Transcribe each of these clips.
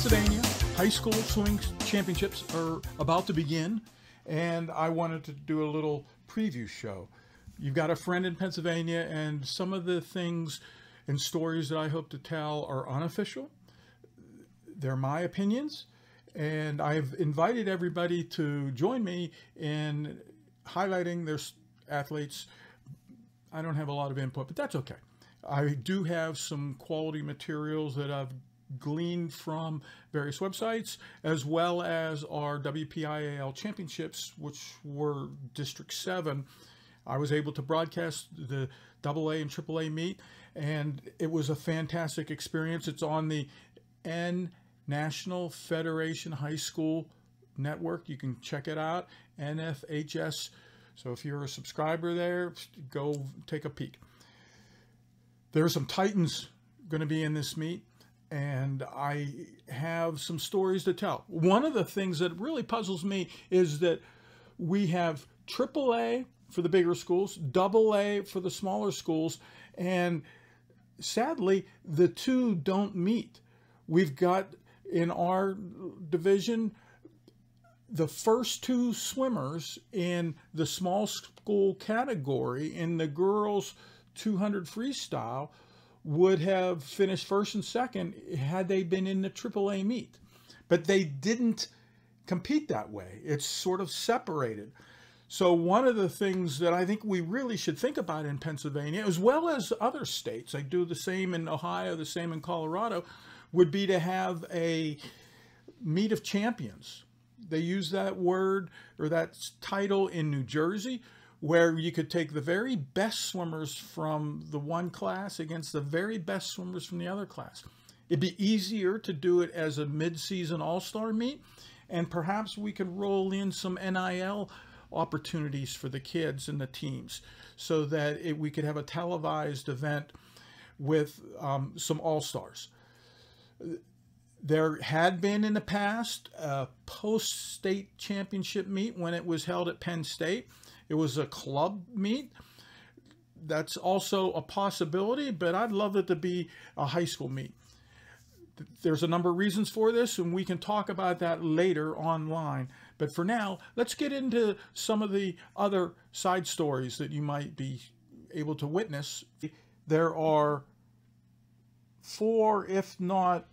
Pennsylvania high school swimming championships are about to begin, and I wanted to do a little preview show. You've got a friend in Pennsylvania, and some of the things and stories that I hope to tell are unofficial. They're my opinions, and I've invited everybody to join me in highlighting their athletes. I don't have a lot of input, but that's okay. I do have some quality materials that I've gleaned from various websites, as well as our WPIAL championships, which were District 7. I was able to broadcast the AA and AAA meet, and it was a fantastic experience. It's on the N National Federation High School Network. You can check it out, NFHS. So if you're a subscriber there, go take a peek. There are some Titans going to be in this meet and I have some stories to tell. One of the things that really puzzles me is that we have AAA for the bigger schools, double A for the smaller schools, and sadly, the two don't meet. We've got in our division the first two swimmers in the small school category in the girls 200 freestyle would have finished first and second had they been in the AAA meet. But they didn't compete that way. It's sort of separated. So one of the things that I think we really should think about in Pennsylvania, as well as other states, I do the same in Ohio, the same in Colorado, would be to have a meet of champions. They use that word or that title in New Jersey where you could take the very best swimmers from the one class against the very best swimmers from the other class. It'd be easier to do it as a mid-season all-star meet, and perhaps we could roll in some NIL opportunities for the kids and the teams so that it, we could have a televised event with um, some all-stars. There had been in the past a post-state championship meet when it was held at Penn State it was a club meet. That's also a possibility, but I'd love it to be a high school meet. There's a number of reasons for this, and we can talk about that later online. But for now, let's get into some of the other side stories that you might be able to witness. There are four, if not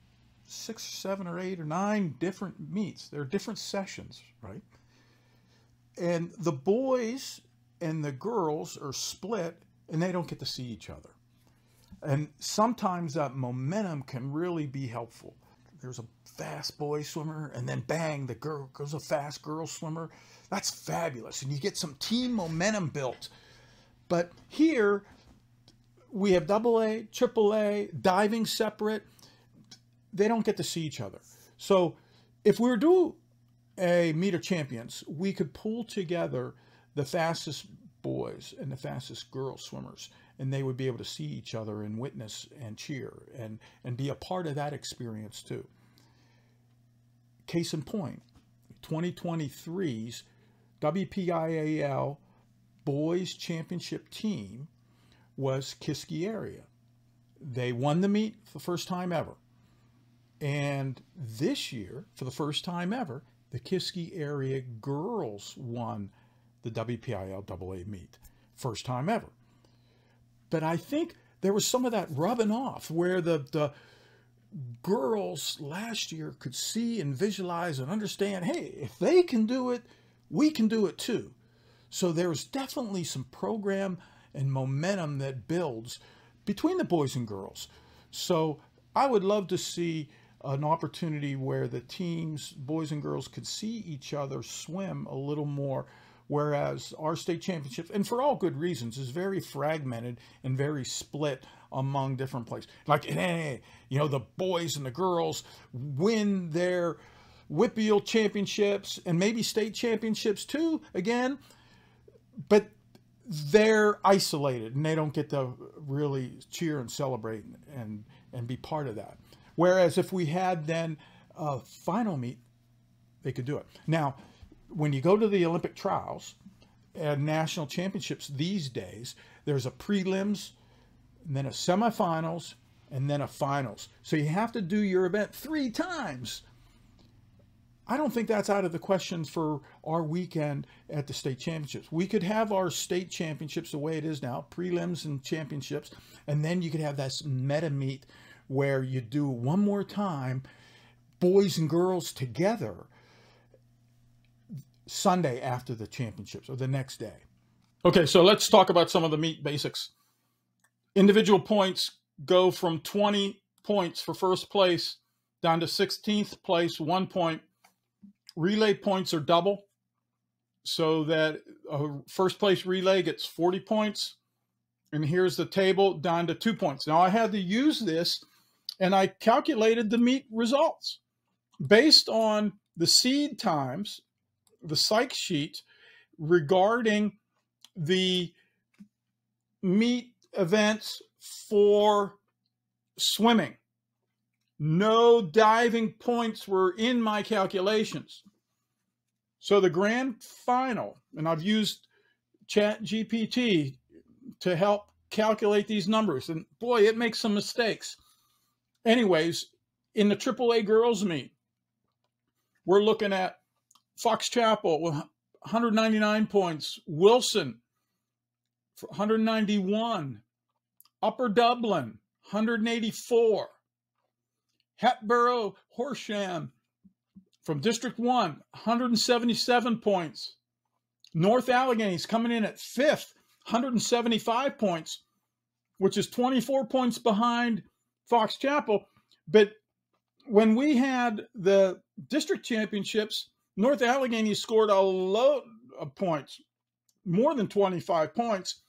six, seven, or eight, or nine different meets. There are different sessions, right? And the boys and the girls are split and they don't get to see each other. And sometimes that momentum can really be helpful. There's a fast boy swimmer, and then bang, the girl goes a fast girl swimmer. That's fabulous. And you get some team momentum built. But here we have double A, triple A, diving separate. They don't get to see each other. So if we were to a meet of champions, we could pull together the fastest boys and the fastest girl swimmers, and they would be able to see each other and witness and cheer and, and be a part of that experience too. Case in point, 2023's WPIAL Boys Championship team was Kiski area. They won the meet for the first time ever. And this year, for the first time ever, the Kiski area girls won the WPIAL AA meet. First time ever. But I think there was some of that rubbing off where the, the girls last year could see and visualize and understand, hey, if they can do it, we can do it too. So there's definitely some program and momentum that builds between the boys and girls. So I would love to see an opportunity where the teams, boys and girls, could see each other swim a little more. Whereas our state championship, and for all good reasons, is very fragmented and very split among different places. Like, hey, you know, the boys and the girls win their WPIAL championships and maybe state championships too, again, but they're isolated and they don't get to really cheer and celebrate and, and be part of that. Whereas if we had then a final meet, they could do it. Now, when you go to the Olympic trials and national championships these days, there's a prelims, then a semifinals, and then a finals. So you have to do your event three times. I don't think that's out of the question for our weekend at the state championships. We could have our state championships the way it is now, prelims and championships, and then you could have that meta meet where you do one more time, boys and girls together, Sunday after the championships or the next day. Okay, so let's talk about some of the meet basics. Individual points go from 20 points for first place down to 16th place, one point. Relay points are double, so that a first place relay gets 40 points. And here's the table down to two points. Now I had to use this and I calculated the meet results based on the seed times, the psych sheet regarding the meet events for swimming. No diving points were in my calculations. So the grand final, and I've used Chat GPT to help calculate these numbers, and boy, it makes some mistakes. Anyways, in the AAA girls meet, we're looking at Fox Chapel with 199 points, Wilson 191, Upper Dublin 184, Hatboro Horsham from District 1 177 points. North Allegheny's coming in at fifth, 175 points, which is 24 points behind Fox Chapel. But when we had the district championships, North Allegheny scored a load of points, more than 25 points.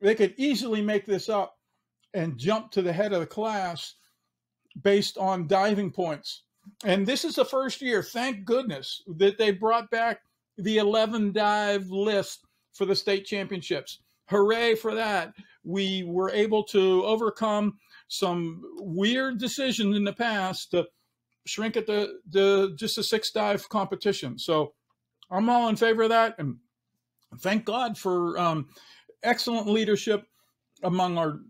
They could easily make this up and jump to the head of the class based on diving points. And this is the first year, thank goodness, that they brought back the 11 dive list for the state championships. Hooray for that. We were able to overcome some weird decisions in the past to shrink it to, to just a six dive competition. So I'm all in favor of that. And thank God for um, excellent leadership among our,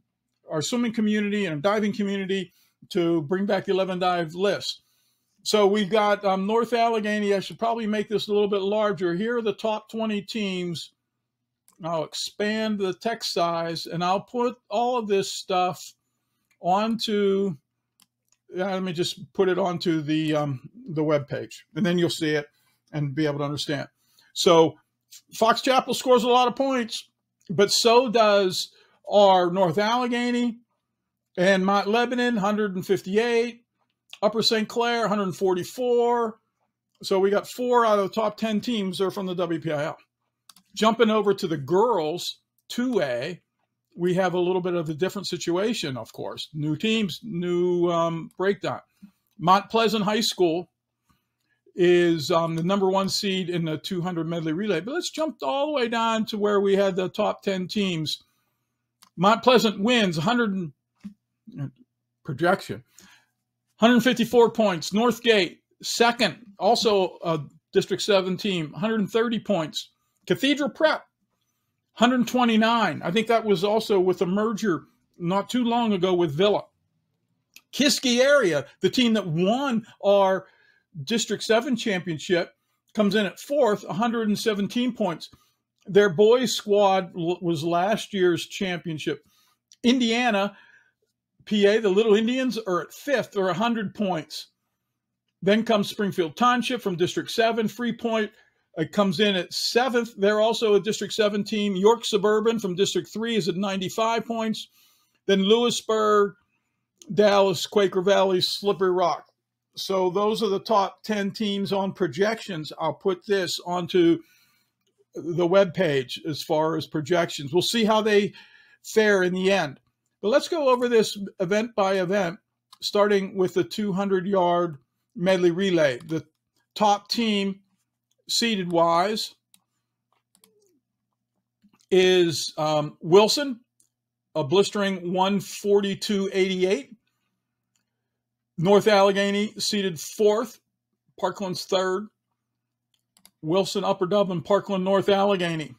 our swimming community and diving community to bring back the 11 dive list. So we've got um, North Allegheny. I should probably make this a little bit larger. Here are the top 20 teams. I'll expand the text size and I'll put all of this stuff onto let me just put it onto the um, the web page, and then you'll see it and be able to understand. So Fox Chapel scores a lot of points, but so does our North Allegheny and Mount Lebanon, 158, Upper St. Clair, 144. So we got four out of the top 10 teams are from the WPIAL. Jumping over to the girls 2A, we have a little bit of a different situation, of course. New teams, new um, breakdown. Mount Pleasant High School is um, the number one seed in the 200 medley relay. But let's jump all the way down to where we had the top 10 teams. Mount Pleasant wins 100 projection, 154 points. Northgate second, also a District 7 team, 130 points. Cathedral Prep 129. I think that was also with a merger not too long ago with Villa. Kiski area, the team that won our District 7 championship, comes in at fourth, 117 points. Their boys squad was last year's championship. Indiana, PA, the Little Indians are at fifth or 100 points. Then comes Springfield Township from District 7, Freeport, it comes in at seventh. They're also a District 7 team. York Suburban from District 3 is at 95 points. Then Lewisburg, Dallas, Quaker Valley, Slippery Rock. So those are the top 10 teams on projections. I'll put this onto the web page as far as projections. We'll see how they fare in the end. But let's go over this event by event, starting with the 200 yard medley relay. The top team seated wise is um, Wilson, a blistering 142.88. North Allegheny seated fourth, Parkland's third. Wilson, Upper Dublin, Parkland, North Allegheny.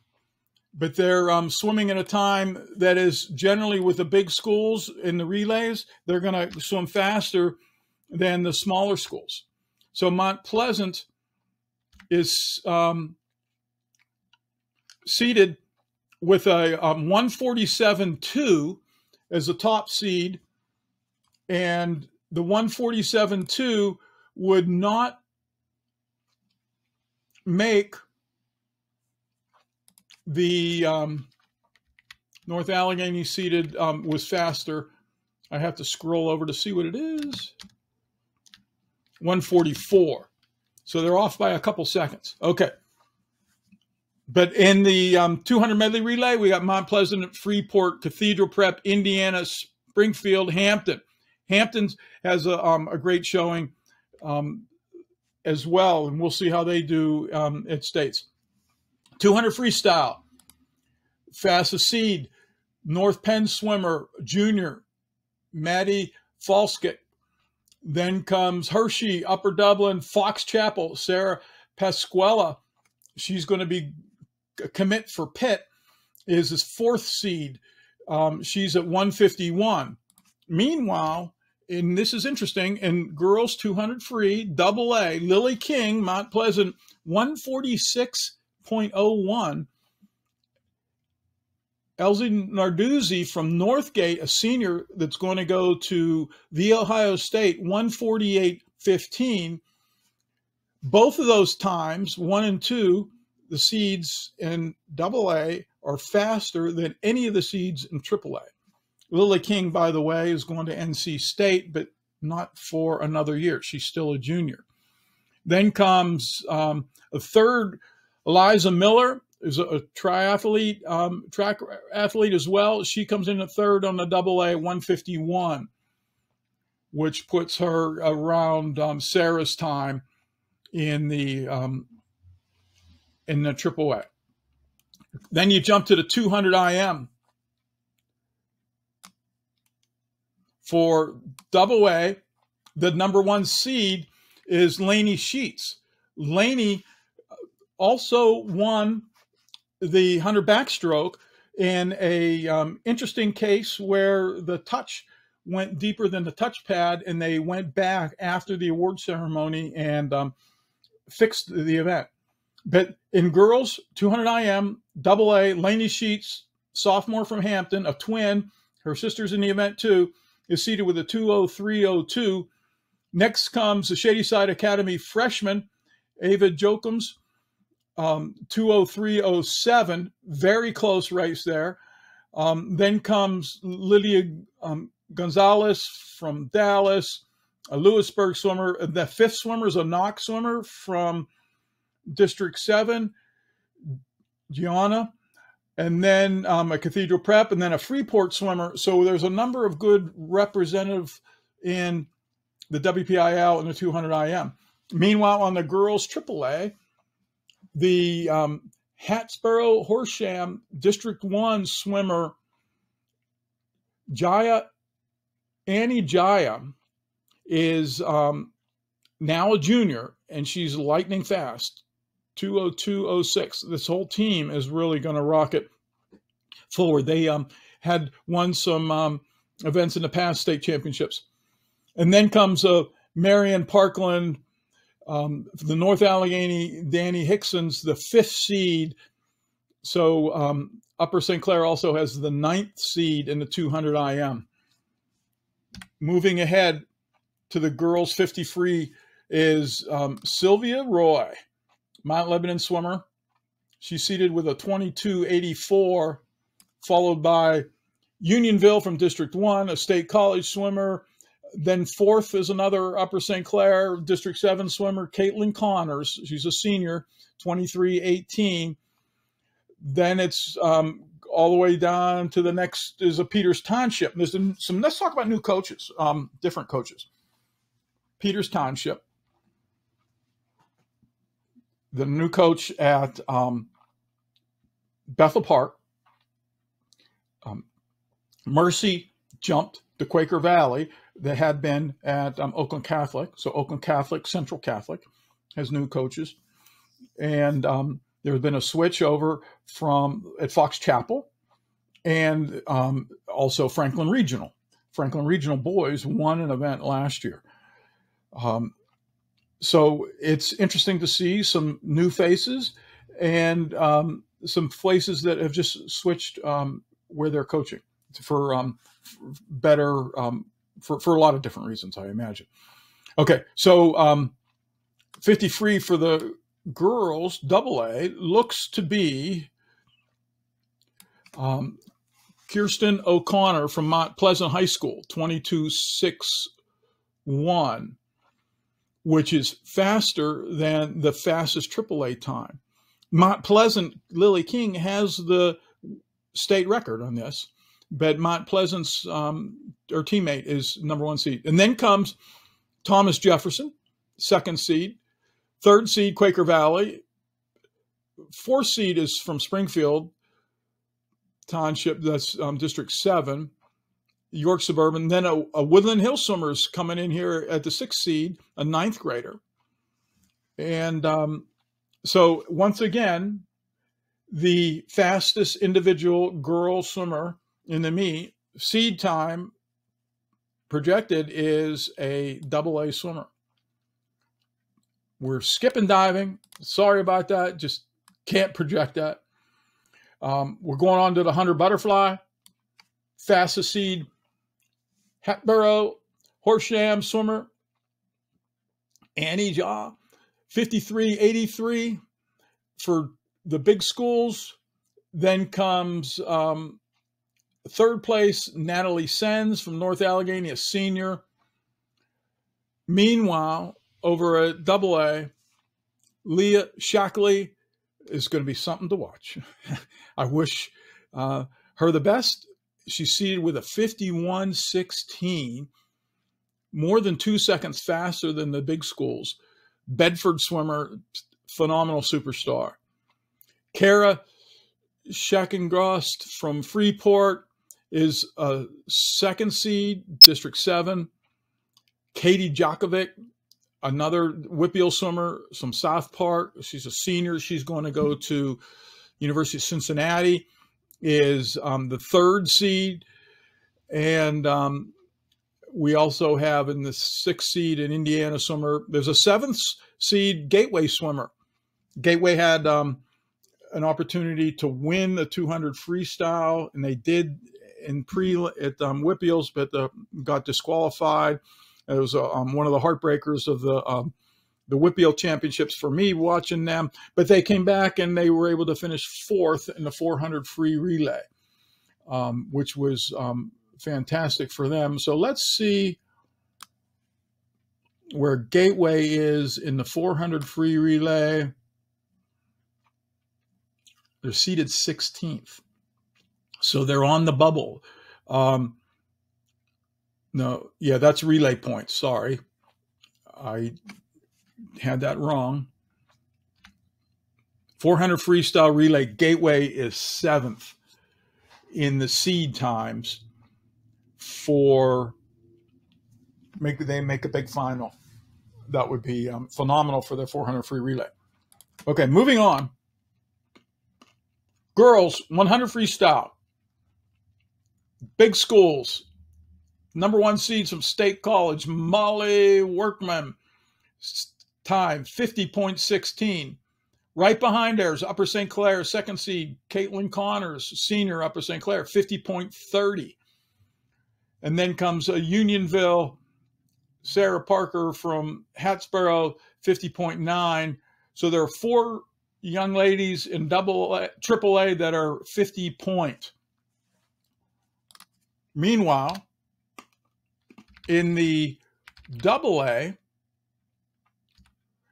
but they're um, swimming at a time that is generally with the big schools in the relays, they're going to swim faster than the smaller schools. So Mount Pleasant is um, seated with a um, 147.2 as the top seed, and the 147.2 would not make the um, North Allegheny seated um, was faster. I have to scroll over to see what it is. 144. So they're off by a couple seconds. Okay. But in the um, 200 medley relay, we got Mount Pleasant, Freeport, Cathedral Prep, Indiana, Springfield, Hampton. Hampton has a, um, a great showing um, as well, and we'll see how they do um, at states. 200 freestyle, fastest seed, North Penn swimmer, junior, Maddie Falskett. Then comes Hershey, Upper Dublin, Fox Chapel, Sarah Pasquella. She's going to be commit for Pitt is his fourth seed. Um, she's at 151. Meanwhile, and this is interesting, in girls 200 free, double A, Lily King, Mount Pleasant, 146.01. Elsie Narduzzi from Northgate, a senior that's going to go to the Ohio State, 148 15. Both of those times, one and two, the seeds in double A are faster than any of the seeds in triple A. Lily King, by the way, is going to NC State, but not for another year. She's still a junior. Then comes um, a third, Eliza Miller is a, triathlete, um, track athlete as well. She comes in a third on the double A 151, which puts her around um, Sarah's time in the um, in the triple A. Then you jump to the 200 IM. For double A, the number one seed is Laney Sheets. Laney also won the 100 backstroke in a um, interesting case where the touch went deeper than the touchpad and they went back after the award ceremony and um, fixed the event. But in girls, 200 IM, double A, Laney Sheets, sophomore from Hampton, a twin, her sister's in the event too, is seated with a 20302. Next comes the Shadyside Academy freshman, Ava Jokums, um, 20307, very close race there. Um, then comes Lydia um, Gonzalez from Dallas, a Lewisburg swimmer. The fifth swimmer is a Knox swimmer from District 7, Gianna, and then um, a Cathedral Prep, and then a Freeport swimmer. So there's a number of good representative in the WPIAL and the 200 IM. Meanwhile, on the girls AAA, the um, Hatboro Horsham District 1 swimmer Jaya Annie Jaya is um, now a junior and she's lightning fast. 20206. This whole team is really going to rocket forward. They um, had won some um, events in the past state championships. And then comes uh, Marion Parkland, um, the North Allegheny, Danny Hickson's the fifth seed. So um, Upper St. Clair also has the ninth seed in the 200 IM. Moving ahead to the girls 50 free is um, Sylvia Roy. Mount Lebanon swimmer. She's seated with a 2284, followed by Unionville from District 1, a state college swimmer. Then fourth is another Upper St. Clair District 7 swimmer, Caitlin Connors. She's a senior, 2318. Then it's um, all the way down to the next is a Peters Township. There's some, let's talk about new coaches, um, different coaches. Peters Township the new coach at um, Bethel Park. Um, Mercy jumped the Quaker Valley that had been at um, Oakland Catholic. So Oakland Catholic, Central Catholic has new coaches. And um, There has been a switch over from at Fox Chapel and um, also Franklin Regional. Franklin Regional boys won an event last year. Um, so it's interesting to see some new faces and um, some places that have just switched um, where they're coaching for, um, better for, for a lot of different reasons, I imagine. Okay, so um, 50 free for the girls, double A, looks to be um, Kirsten O'Connor from Mount Pleasant High School, 2261 which is faster than the fastest AAA time. Mount Pleasant, Lily King has the state record on this, but Mount Pleasant's um, her teammate is number one seed. And then comes Thomas Jefferson, second seed. Third seed, Quaker Valley. Fourth seed is from Springfield Township, that's um, District 7. York Suburban. Then a, a Woodland Hill Swimmers coming in here at the sixth seed, a ninth grader. And um, so once again, the fastest individual girl swimmer in the meet, seed time projected is a double A swimmer. We're skipping diving. Sorry about that. Just can't project that. Um, we're going on to the 100 butterfly. Fastest seed Hatboro, Horsham swimmer, Annie Jaw, 5383 for the big schools. Then comes um, third place, Natalie Sens from North Allegheny, a senior. Meanwhile, over at double A, Leah Shackley is going to be something to watch. I wish uh, her the best she's seated with a 51.16, more than two seconds faster than the big schools. Bedford swimmer, phenomenal superstar. Kara Schackengrost from Freeport is a second seed, District 7. Katie Djokovic, another WPIAL swimmer from South Park. She's a senior. She's going to go to University of Cincinnati is um, the third seed. And um, we also have in the sixth seed an Indiana swimmer. There's a seventh seed Gateway swimmer. Gateway had um, an opportunity to win the 200 freestyle, and they did in pre at um, but the, got disqualified. It was uh, um, one of the heartbreakers of the um, the WPIAL championships for me watching them, but they came back and they were able to finish fourth in the 400 free relay, um, which was um, fantastic for them. So let's see where Gateway is in the 400 free relay. They're seated 16th. So they're on the bubble. Um, no, yeah, that's relay points. Sorry. I had that wrong. 400 freestyle relay gateway is seventh in the seed times for make they make a big final. That would be um, phenomenal for the 400 free relay. Okay, moving on. Girls 100 freestyle. Big schools. Number one seeds from State College, Molly Workman time 50.16. Right behind there is Upper St. Clair, second seed, Caitlin Connors, senior Upper St. Clair, 50.30. And then comes a Unionville, Sarah Parker from Hatboro, 50.9. So there are four young ladies in double triple A that are 50 point. Meanwhile, in the double A,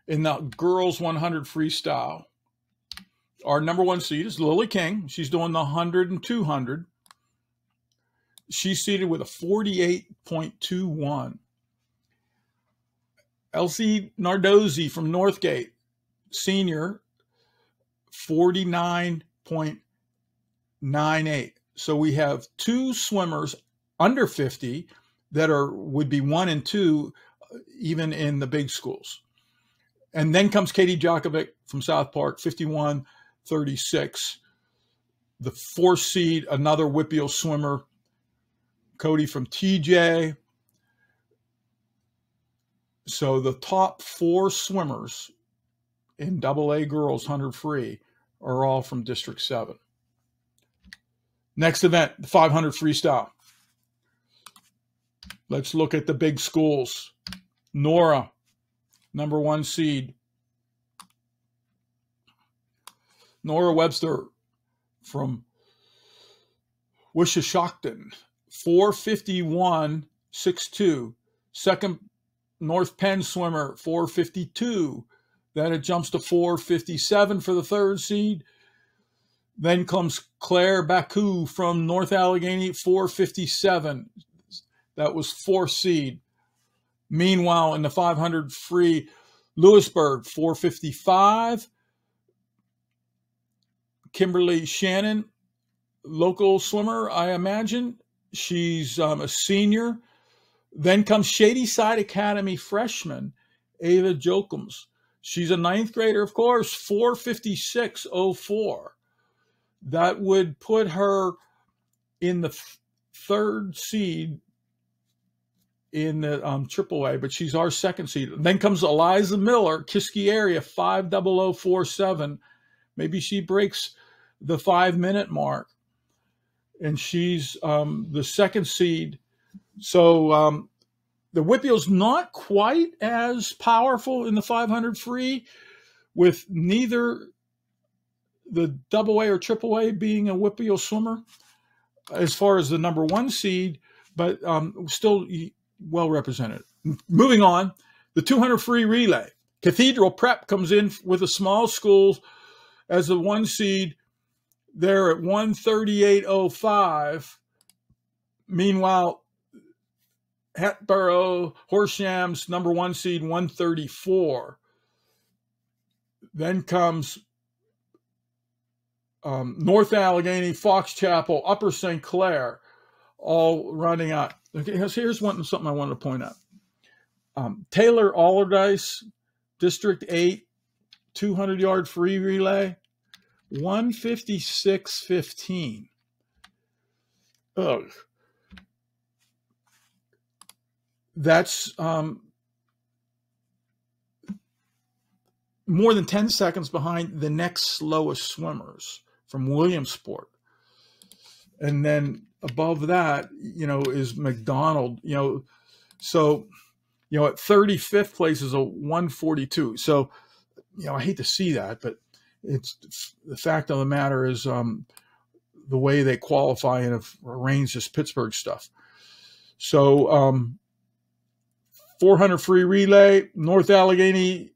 in the girls 100 freestyle. Our number one seed is Lily King. She's doing the 100 and 200. She's seated with a 48.21. Elsie Nardozzi from Northgate, senior, 49.98. So we have two swimmers under 50 that are would be one and two uh, even in the big schools. And then comes Katie Djokovic from South Park, 51 36. The four seed, another WPIAL swimmer, Cody from TJ. So the top four swimmers in double A girls 100 free are all from District 7. Next event, the 500 freestyle. Let's look at the big schools. Nora, number one seed. Nora Webster from Wishoshocton, 451.62. Second North Penn swimmer, 452. Then it jumps to 457 for the third seed. Then comes Claire Baku from North Allegheny, 457. That was fourth seed. Meanwhile, in the 500 free, Lewisburg, 455. Kimberly Shannon, local swimmer, I imagine. She's um, a senior. Then comes Shadyside Academy freshman, Ava Jokums. She's a ninth grader, of course, 456.04. That would put her in the third seed in the um, AAA, but she's our second seed. Then comes Eliza Miller, Kiski area, 50047. Maybe she breaks the five minute mark. And she's um, the second seed. So um, the WPIAL's not quite as powerful in the 500 free, with neither the double A or triple A being a WPIAL swimmer as far as the number one seed, but um, still well represented. Moving on, the 200 free relay. Cathedral Prep comes in with a small school as the one seed. They're at 138.05. Meanwhile, Hatboro, Horshams, number one seed, 134. Then comes um, North Allegheny, Fox Chapel, Upper St. Clair, all running out. Okay, here's one something I want to point out. Um, Taylor Allderdice, District 8, 200 yard free relay, 156.15. Ugh. That's um, more than 10 seconds behind the next slowest swimmers from Williamsport. And then above that, you know, is McDonald, you know, so, you know, at 35th place is a 142. So, you know, I hate to see that, but it's the fact of the matter is um, the way they qualify and have arranged this Pittsburgh stuff. So, um, 400 free relay, North Allegheny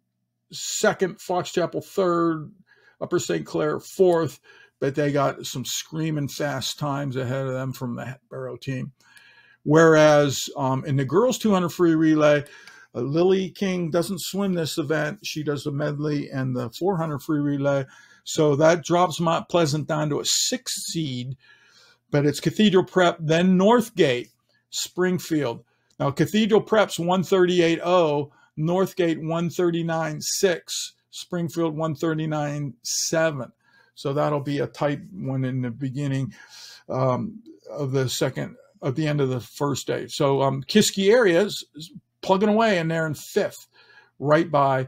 second, Fox Chapel third, Upper St. Clair fourth, but they got some screaming fast times ahead of them from the Hatboro team. Whereas um, in the girls 200 free relay, uh, Lily King doesn't swim this event. She does the medley and the 400 free relay. So that drops Mount Pleasant down to a sixth seed, but it's Cathedral Prep, then Northgate, Springfield. Now, Cathedral Prep's 138.0, Northgate 139.6, Springfield 139.7. So that'll be a tight one in the beginning um, of the second, at the end of the first day. So um, Kiski area is, plugging away in there in fifth, right by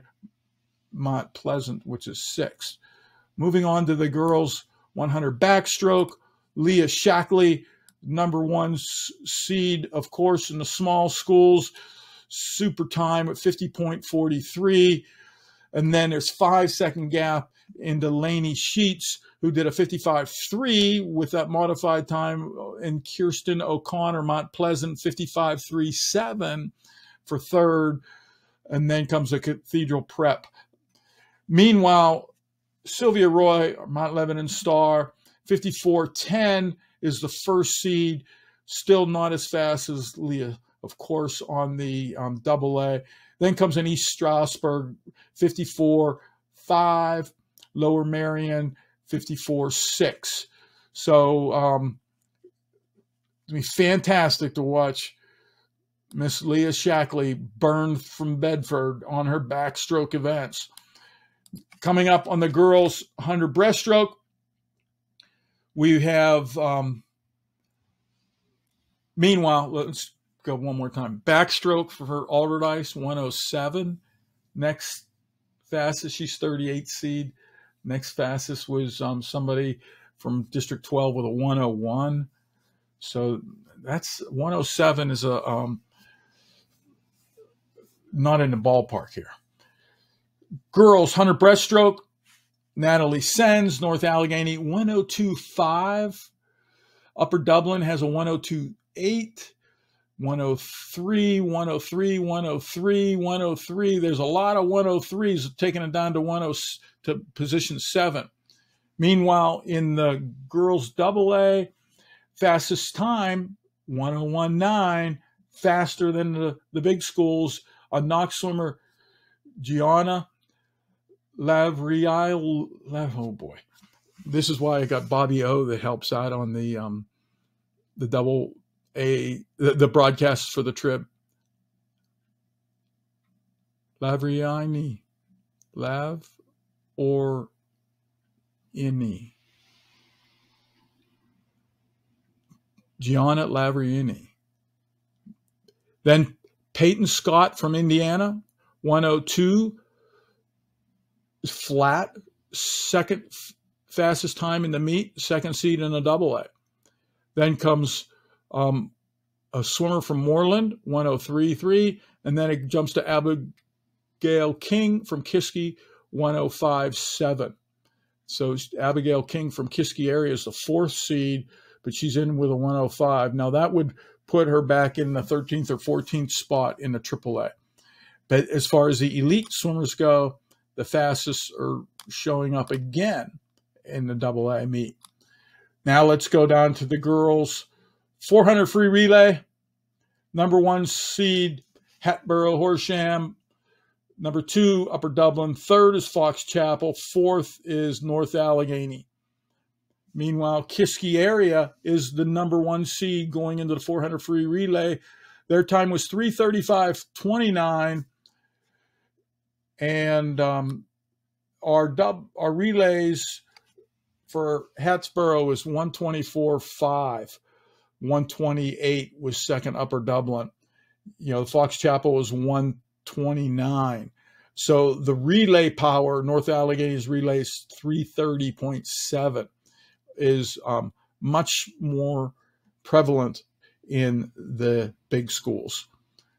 Mount Pleasant, which is sixth. Moving on to the girls 100 backstroke, Leah Shackley, number one seed, of course, in the small schools, super time at 50.43. And then there's five second gap in Delaney Sheets, who did a 55.3 with that modified time, and Kirsten O'Connor, Mount Pleasant, 55.37 for third. And then comes the Cathedral Prep. Meanwhile, Sylvia Roy, Mount Lebanon Star, 54.10 is the first seed, still not as fast as Leah, of course, on the um, double A. Then comes an East Stroudsburg, 54 5, Lower Merion 54 6. So, um, be fantastic to watch Miss Leah Shackley burn from Bedford on her backstroke events. Coming up on the girls 100 breaststroke, we have, um, meanwhile, let's go one more time. Backstroke for her Allderdice 107. Next fastest, she's 38 seed. Next fastest was um, somebody from District 12 with a 101. So that's 107 is a um, not in the ballpark here. Girls 100 breaststroke. Natalie Sens, North Allegheny 102.5. Upper Dublin has a 102.8. 103, 103, 103, 103. There's a lot of 103s taking it down to 10 to position seven. Meanwhile, in the girls double A, fastest time 1019, faster than the, the big schools. A Knox swimmer, Gianna Lavriel. Oh boy, this is why I got Bobby O that helps out on the um, the double a the, the broadcasts for the trip. Lavriani, Lav or Ini. Gianna Lavriani. Then Peyton Scott from Indiana, 102 flat, second fastest time in the meet, second seed in a double A. Then comes um, a swimmer from Moreland, 103.3, and then it jumps to Abigail King from Kiski, 105.7. So Abigail King from Kiski area is the fourth seed, but she's in with a 105. Now that would put her back in the 13th or 14th spot in the AAA. But as far as the elite swimmers go, the fastest are showing up again in the double A meet. Now let's go down to the girls 400 free relay. Number one seed, Hatboro Horsham. Number two, Upper Dublin. Third is Fox Chapel. Fourth is North Allegheny. Meanwhile, Kiski area is the number one seed going into the 400 free relay. Their time was 335.29. And um, our dub our relays for Hatboro is 124.5. 128 was second Upper Dublin. You know, Fox Chapel was 129. So the relay power, North Allegheny's relays 330.7 is um, much more prevalent in the big schools.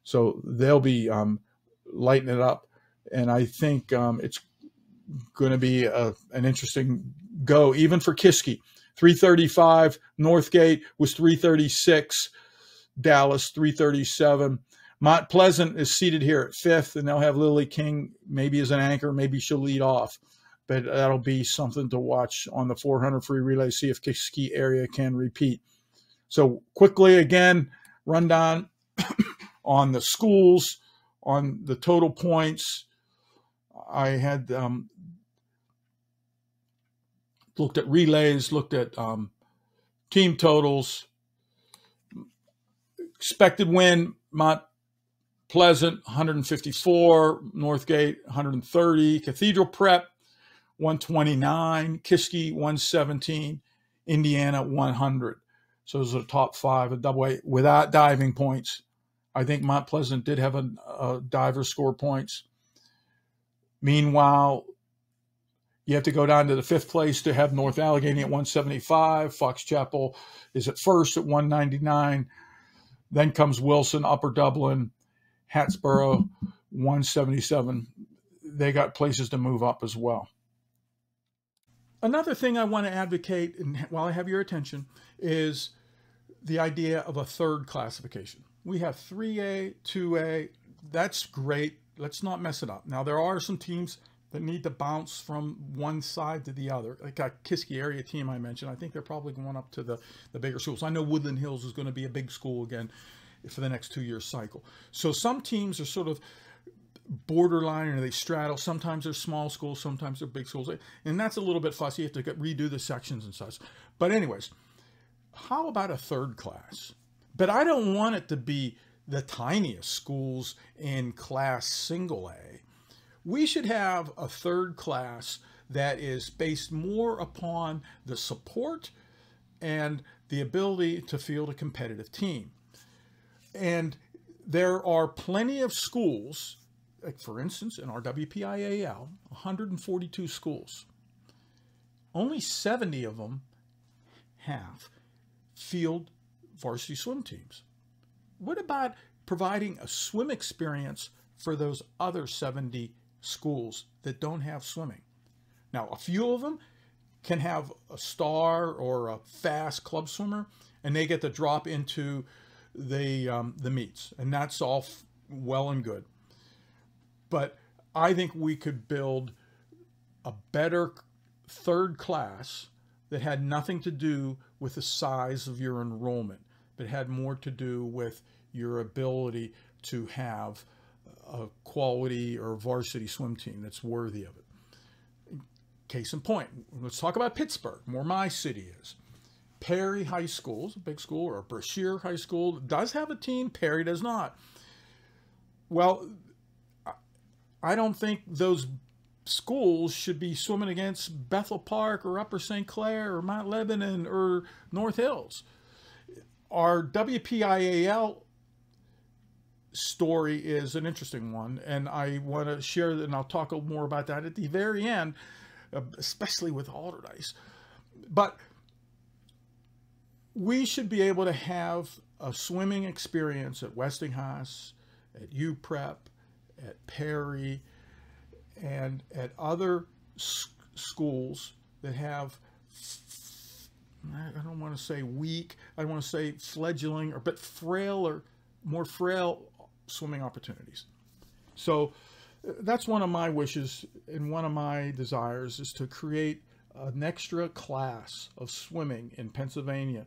So they'll be um, lighting it up. And I think um, it's going to be a, an interesting go, even for Kiski. 335. Northgate was 336. Dallas 337. Mount Pleasant is seated here at fifth, and they'll have Lily King maybe as an anchor. Maybe she'll lead off, but that'll be something to watch on the 400 free relay. See if Kiski area can repeat. So quickly again, rundown on the schools, on the total points. I had um, looked at relays, looked at um, team totals, expected win, Mont Pleasant 154, Northgate 130, Cathedral Prep 129, Kiski 117, Indiana 100. So those are the top five of double A without diving points. I think Mount Pleasant did have a, a diver score points. Meanwhile, you have to go down to the fifth place to have North Allegheny at 175. Fox Chapel is at first at 199. Then comes Wilson, Upper Dublin, Hatboro, 177. They got places to move up as well. Another thing I want to advocate, and while I have your attention, is the idea of a third classification. We have 3A, 2A. That's great. Let's not mess it up. Now, there are some teams that need to bounce from one side to the other. Like a Kiski area team I mentioned, I think they're probably going up to the, the bigger schools. I know Woodland Hills is going to be a big school again for the next two year cycle. So some teams are sort of borderline or they straddle. Sometimes they're small schools, sometimes they're big schools. And that's a little bit fussy. You have to redo the sections and such. But anyways, how about a third class? But I don't want it to be the tiniest schools in class single A we should have a third class that is based more upon the support and the ability to field a competitive team. And there are plenty of schools, like for instance, in our WPIAL, 142 schools. Only 70 of them have field varsity swim teams. What about providing a swim experience for those other 70 schools that don't have swimming? Now, a few of them can have a star or a fast club swimmer, and they get to drop into the um, the meets, and that's all well and good. But I think we could build a better third class that had nothing to do with the size of your enrollment, but had more to do with your ability to have a quality or varsity swim team that's worthy of it. Case in point, let's talk about Pittsburgh, where my city is. Perry High School, is a big school, or Brashear High School does have a team. Perry does not. Well, I don't think those schools should be swimming against Bethel Park or Upper St. Clair or Mount Lebanon or North Hills. Our WPIAL story is an interesting one, and I want to share, and I'll talk more about that at the very end uh, especially with Allderdice. But we should be able to have a swimming experience at Westinghouse, at UPrep, at Perry, and at other schools that have I don't want to say weak, I want to say fledgling or but frail or more frail swimming opportunities. So uh, that's one of my wishes and one of my desires is to create an extra class of swimming in Pennsylvania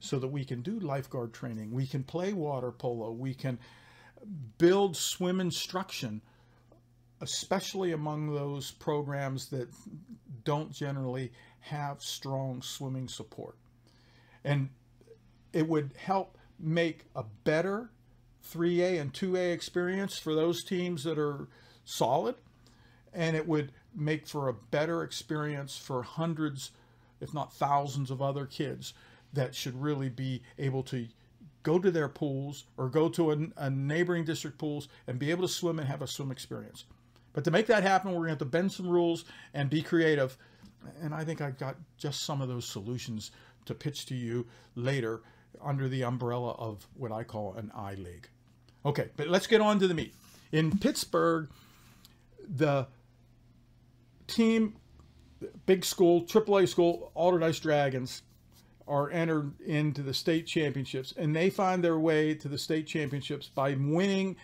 so that we can do lifeguard training, we can play water polo, we can build swim instruction, especially among those programs that don't generally have strong swimming support. And it would help make a better 3A and 2A experience for those teams that are solid and it would make for a better experience for hundreds, if not thousands of other kids that should really be able to go to their pools or go to a, a neighboring district pools and be able to swim and have a swim experience. But to make that happen, we're going to have to bend some rules and be creative. And I think I've got just some of those solutions to pitch to you later under the umbrella of what I call an I League. Okay, but let's get on to the meat. In Pittsburgh, the team, big school, AAA school, Allderdice Dragons, are entered into the state championships, and they find their way to the state championships by winning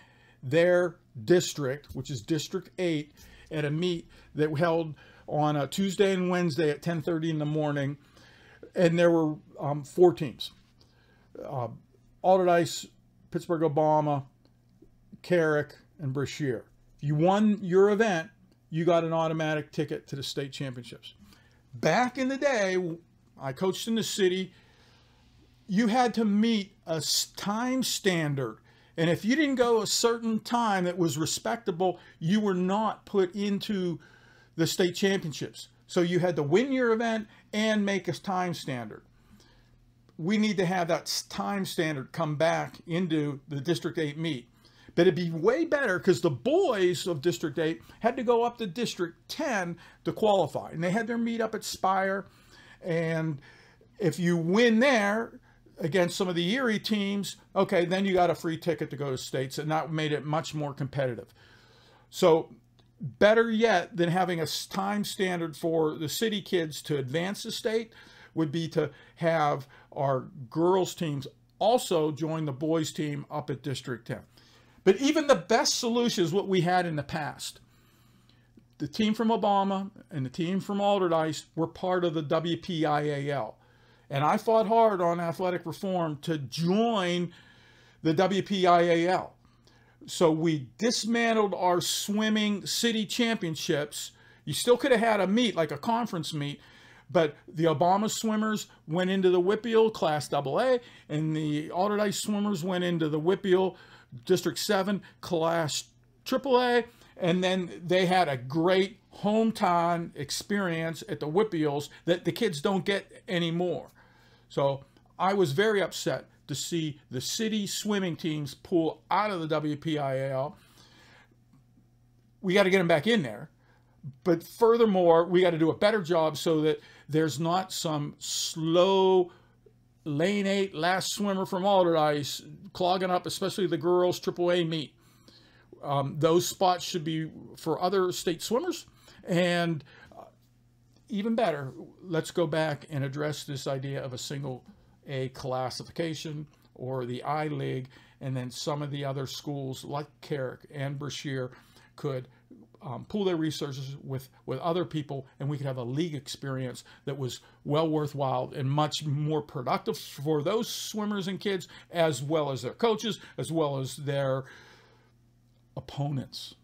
their district, which is District 8, at a meet that held on a Tuesday and Wednesday at 10:30 in the morning, and there were um, four teams: uh, Allderdice, Pittsburgh Obama, Carrick, and Brashear If you won your event, you got an automatic ticket to the state championships. Back in the day, I coached in the city, you had to meet a time standard. And if you didn't go a certain time that was respectable, you were not put into the state championships. So you had to win your event and make a time standard. We need to have that time standard come back into the District 8 meet. But it'd be way better because the boys of District 8 had to go up to District 10 to qualify. And they had their meet up at Spire. And if you win there against some of the Erie teams, okay, then you got a free ticket to go to states. And that made it much more competitive. So better yet than having a time standard for the city kids to advance the state would be to have our girls teams also join the boys team up at District 10. But even the best solution is what we had in the past. The team from Obama and the team from Allderdice were part of the WPIAL. And I fought hard on athletic reform to join the WPIAL. So we dismantled our swimming city championships. You still could have had a meet, like a conference meet, but the Obama swimmers went into the WPIAL Class AA, and the Allderdice swimmers went into the WPIAL District 7 Class AAA, And then they had a great hometown experience at the WPIALs that the kids don't get anymore. So I was very upset to see the city swimming teams pull out of the WPIAL. We got to get them back in there. But furthermore, we got to do a better job so that there's not some slow lane eight last swimmer from Allderdice clogging up, especially the girls' AAA meet. Um, those spots should be for other state swimmers. And uh, even better, let's go back and address this idea of a single A classification or the I League, and then some of the other schools like Carrick and Brashear could um, pool their resources with, with other people, and we could have a league experience that was well worthwhile and much more productive for those swimmers and kids, as well as their coaches, as well as their opponents.